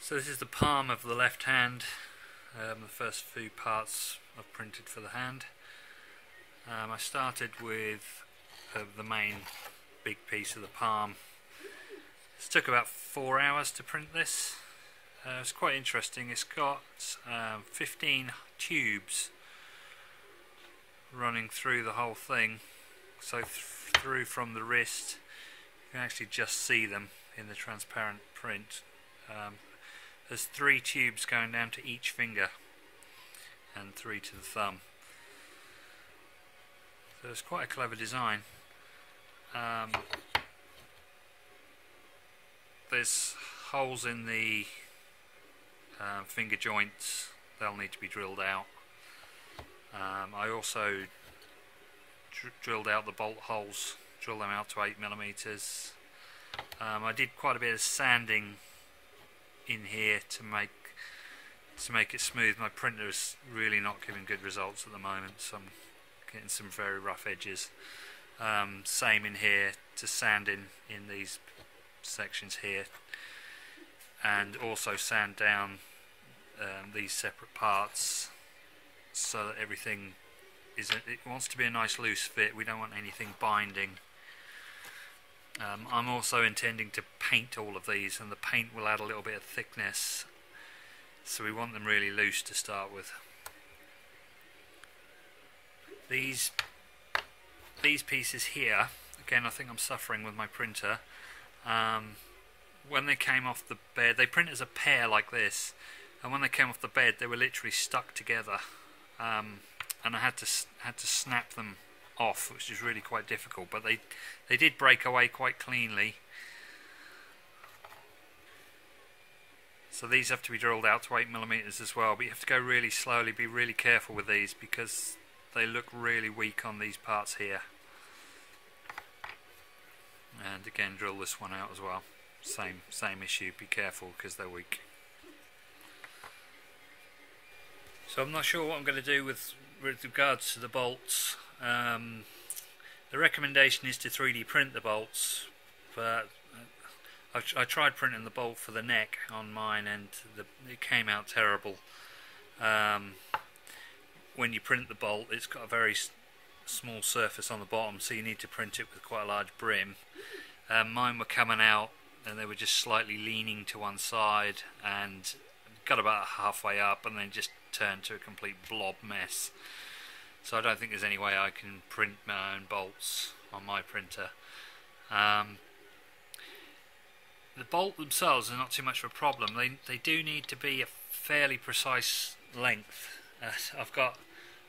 So this is the palm of the left hand, um, the first few parts I've printed for the hand. Um, I started with uh, the main big piece of the palm. It took about four hours to print this. Uh, it's quite interesting. It's got um, 15 tubes running through the whole thing. So th through from the wrist, you can actually just see them in the transparent print. Um, there's three tubes going down to each finger and three to the thumb. So it's quite a clever design. Um, there's holes in the uh, finger joints, they'll need to be drilled out. Um, I also dr drilled out the bolt holes, drilled them out to 8 millimeters. Um, I did quite a bit of sanding in here to make to make it smooth. My printer is really not giving good results at the moment, so I'm getting some very rough edges. Um, same in here to sand in in these sections here, and also sand down um, these separate parts so that everything is. It wants to be a nice loose fit. We don't want anything binding. Um, I'm also intending to paint all of these and the paint will add a little bit of thickness. So we want them really loose to start with. These these pieces here, again I think I'm suffering with my printer, um, when they came off the bed, they print as a pair like this. And when they came off the bed they were literally stuck together. Um, and I had to had to snap them off, which is really quite difficult. But they they did break away quite cleanly. So these have to be drilled out to 8 millimeters as well, but you have to go really slowly, be really careful with these because they look really weak on these parts here. And again, drill this one out as well. Same same issue, be careful because they're weak. So I'm not sure what I'm going to do with, with regards to the bolts. Um, the recommendation is to 3D print the bolts, but I, I, tried printing the bolt for the neck on mine and the, it came out terrible. Um, when you print the bolt, it's got a very small surface on the bottom, so you need to print it with quite a large brim. Um, mine were coming out and they were just slightly leaning to one side and got about halfway up and then just turned to a complete blob mess. So I don't think there's any way I can print my own bolts on my printer. Um, the bolt themselves are not too much of a problem. They they do need to be a fairly precise length. Uh, I've got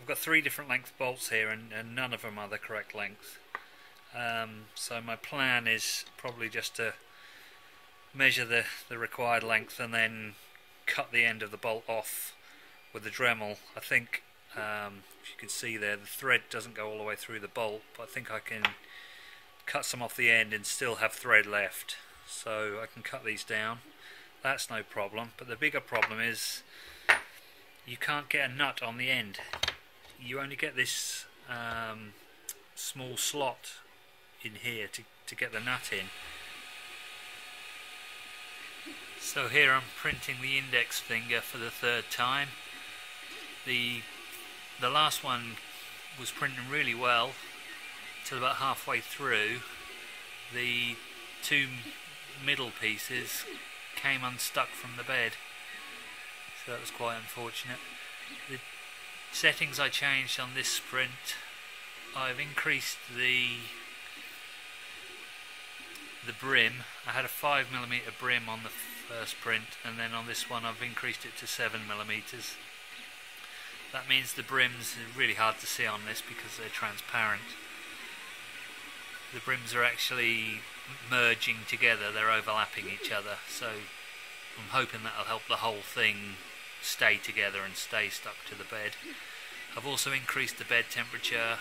I've got three different length bolts here, and, and none of them are the correct length. Um, so my plan is probably just to measure the the required length and then cut the end of the bolt off with the Dremel. I think um, if you can see there the thread doesn't go all the way through the bolt but I think I can cut some off the end and still have thread left. So I can cut these down. That's no problem. But the bigger problem is you can't get a nut on the end. You only get this um, small slot in here to, to get the nut in. So here I'm printing the index finger for the third time. The the last one was printing really well till about halfway through. The two middle pieces came unstuck from the bed. So that was quite unfortunate. The settings I changed on this sprint I've increased the the brim. I had a 5mm brim on the first print and then on this one I've increased it to 7mm that means the brims are really hard to see on this because they're transparent. The brims are actually merging together, they're overlapping each other, so I'm hoping that'll help the whole thing stay together and stay stuck to the bed. I've also increased the bed temperature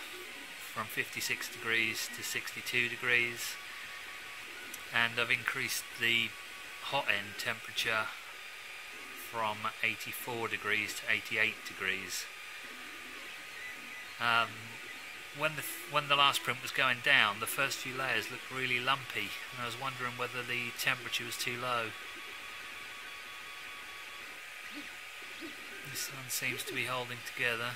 from 56 degrees to 62 degrees and I've increased the hot end temperature from 84 degrees to 88 degrees. Um, when the when the last print was going down, the first few layers looked really lumpy, and I was wondering whether the temperature was too low. This one seems to be holding together.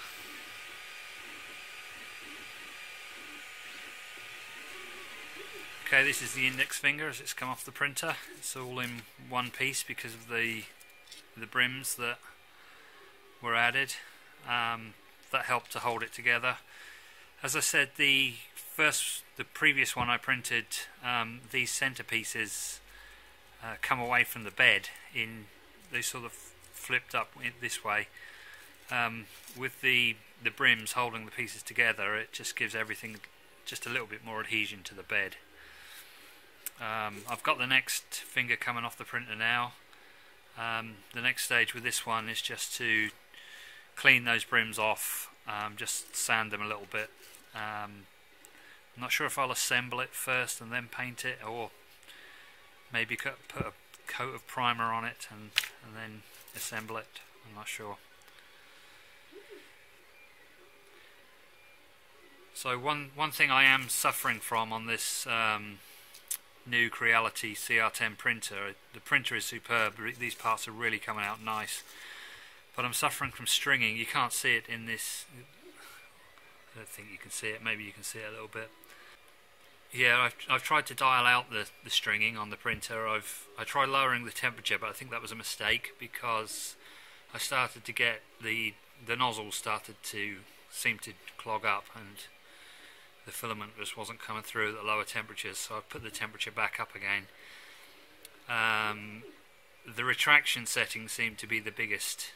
Okay, this is the index finger as it's come off the printer. It's all in one piece because of the the brims that were added. Um, that helped to hold it together. As I said, the first, the previous one I printed, um, these centerpieces uh, come away from the bed in they sort of flipped up this way. Um, with the the brims holding the pieces together, it just gives everything just a little bit more adhesion to the bed. Um, I've got the next finger coming off the printer now. Um, the next stage with this one is just to clean those brims off, um, just sand them a little bit. Um, I'm not sure if I'll assemble it first and then paint it, or maybe put a coat of primer on it and, and then assemble it. I'm not sure. So one one thing I am suffering from on this um, new Creality CR10 printer, the printer is superb. These parts are really coming out nice, but I'm suffering from stringing. You can't see it in this. I don't think you can see it. Maybe you can see it a little bit. Yeah, I've, I've tried to dial out the, the stringing on the printer. I've I tried lowering the temperature, but I think that was a mistake because I started to get the the nozzle started to seem to clog up and the filament just wasn't coming through at the lower temperatures. So I put the temperature back up again. Um, the retraction setting seemed to be the biggest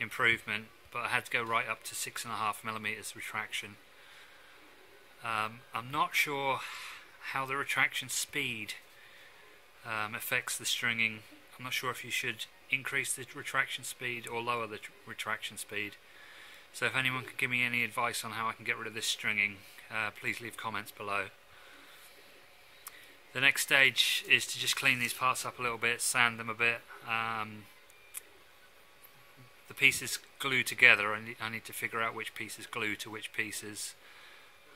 improvement, but I had to go right up to six and a half millimeters retraction. Um, I'm not sure how the retraction speed um, affects the stringing. I'm not sure if you should increase the retraction speed or lower the retraction speed. So if anyone could give me any advice on how I can get rid of this stringing, uh, please leave comments below. The next stage is to just clean these parts up a little bit, sand them a bit. Um, the pieces glue together, I need, I need to figure out which pieces glue to which pieces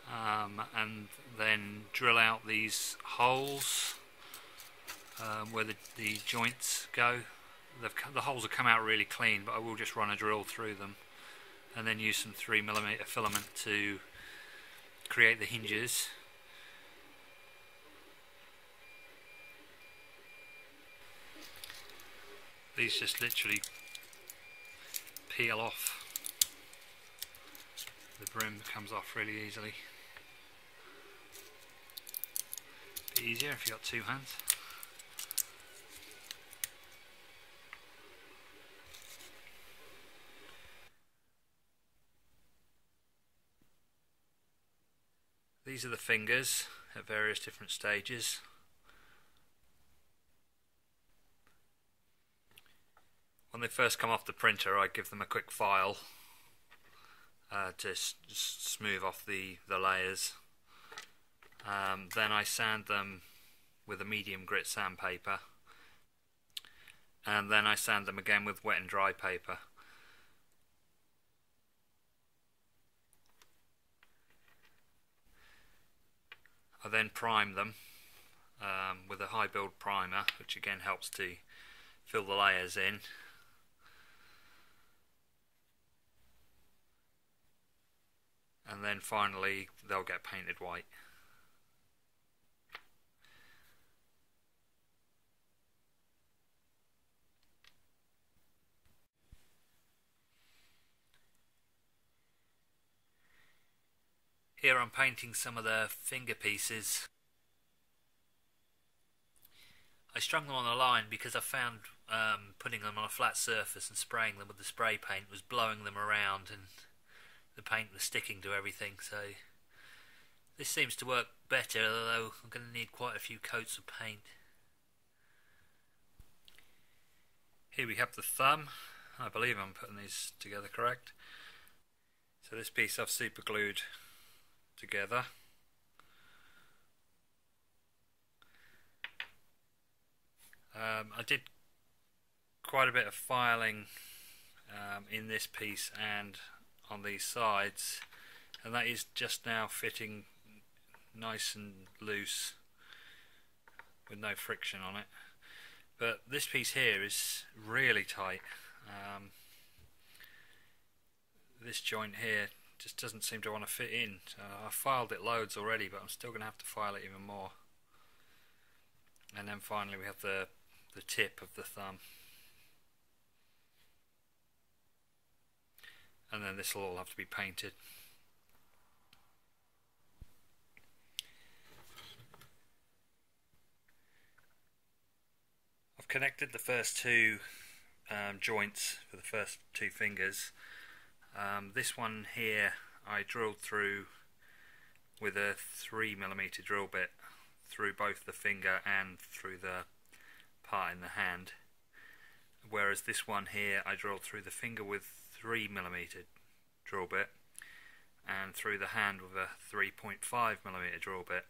um, and then drill out these holes um, where the, the joints go. The, the holes have come out really clean but I will just run a drill through them and then use some 3mm filament to create the hinges. These just literally peel off. The brim comes off really easily. easier if you've got two hands. These are the fingers at various different stages. When they first come off the printer I give them a quick file uh, to smooth off the, the layers um, then I sand them with a medium grit sandpaper and then I sand them again with wet and dry paper. I then prime them um, with a high build primer which again helps to fill the layers in. And then finally they'll get painted white. Here I'm painting some of the finger pieces. I strung them on a line because I found um, putting them on a flat surface and spraying them with the spray paint was blowing them around and the paint was sticking to everything so this seems to work better although I'm going to need quite a few coats of paint. Here we have the thumb. I believe I'm putting these together correct. So this piece I've super glued together. Um, I did quite a bit of filing um, in this piece and on these sides and that is just now fitting nice and loose with no friction on it but this piece here is really tight um, this joint here just doesn't seem to want to fit in. So I filed it loads already, but I'm still going to have to file it even more. And then finally we have the, the tip of the thumb. And then this will all have to be painted. I've connected the first two um, joints for the first two fingers. Um, this one here I drilled through with a 3mm drill bit through both the finger and through the part in the hand. Whereas this one here I drilled through the finger with 3mm drill bit and through the hand with a 3.5mm drill bit.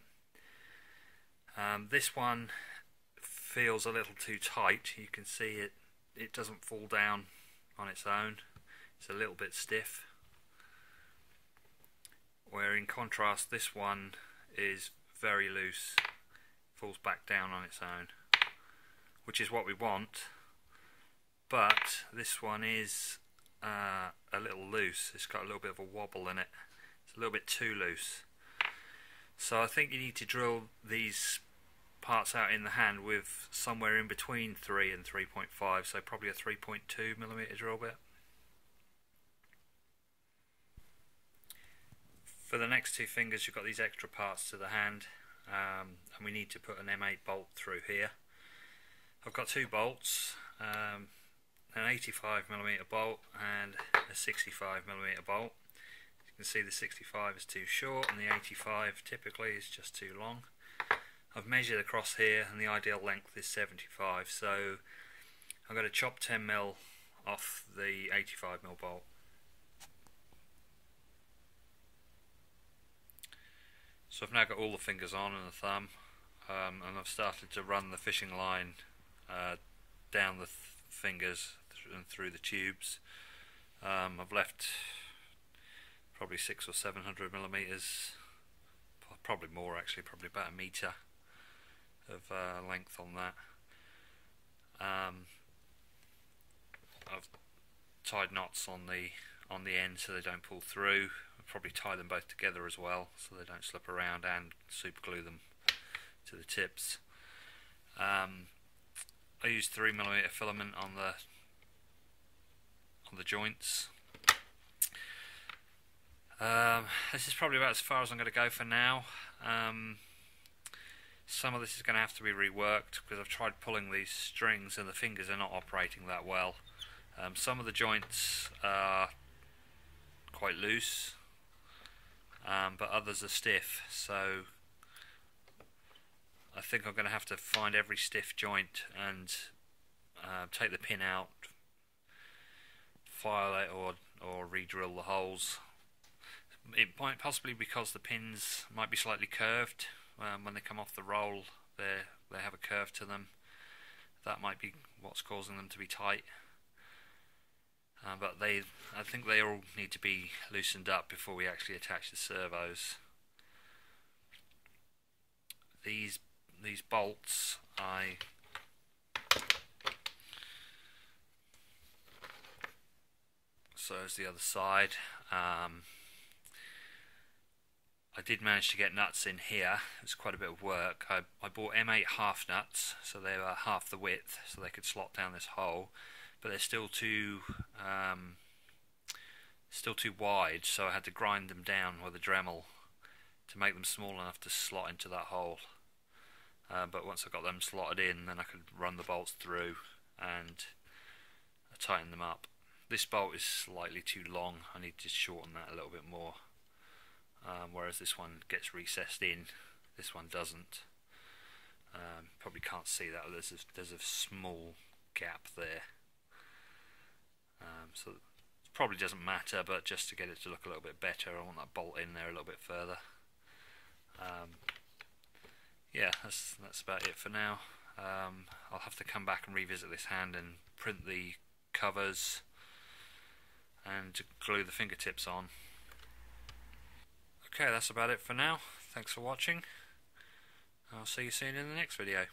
Um, this one feels a little too tight, you can see it, it doesn't fall down on its own, it's a little bit stiff. Where in contrast this one is very loose falls back down on its own which is what we want. But this one is uh, a little loose. It's got a little bit of a wobble in it. It's a little bit too loose. So I think you need to drill these parts out in the hand with somewhere in between 3 and 3.5 so probably a 3.2 millimeter drill bit For the next two fingers you've got these extra parts to the hand um, and we need to put an M8 bolt through here. I've got two bolts, um, an 85mm bolt and a 65mm bolt. You can see the 65 is too short and the 85 typically is just too long. I've measured across here and the ideal length is 75 so I'm going to chop 10mm off the 85mm bolt. So I've now got all the fingers on and the thumb um, and I've started to run the fishing line uh, down the th fingers th and through the tubes. Um, I've left probably six or seven hundred millimeters, probably more actually, probably about a meter of uh, length on that. Um, I've tied knots on the on the end so they don't pull through probably tie them both together as well so they don't slip around and super glue them to the tips. Um, I use 3mm filament on the on the joints. Um, this is probably about as far as I'm going to go for now. Um, some of this is going to have to be reworked because I've tried pulling these strings and the fingers are not operating that well. Um, some of the joints are quite loose um, but others are stiff so I think I'm going to have to find every stiff joint and uh, take the pin out file it or, or re-drill the holes. It might possibly because the pins might be slightly curved um, when they come off the roll they they have a curve to them. That might be what's causing them to be tight uh, but they, I think they all need to be loosened up before we actually attach the servos. These these bolts, I so is the other side. Um, I did manage to get nuts in here. It's quite a bit of work. I, I bought M8 half nuts, so they were half the width, so they could slot down this hole but they're still too um, still too wide so I had to grind them down with a Dremel to make them small enough to slot into that hole. Uh, but once I got them slotted in then I could run the bolts through and tighten them up. This bolt is slightly too long. I need to shorten that a little bit more um, whereas this one gets recessed in. This one doesn't. Um, probably can't see that. There's a, there's a small gap there um, so it probably doesn't matter, but just to get it to look a little bit better, I want that bolt in there a little bit further. Um, yeah, that's that's about it for now. Um, I'll have to come back and revisit this hand and print the covers and glue the fingertips on. Okay, that's about it for now. Thanks for watching. I'll see you soon in the next video.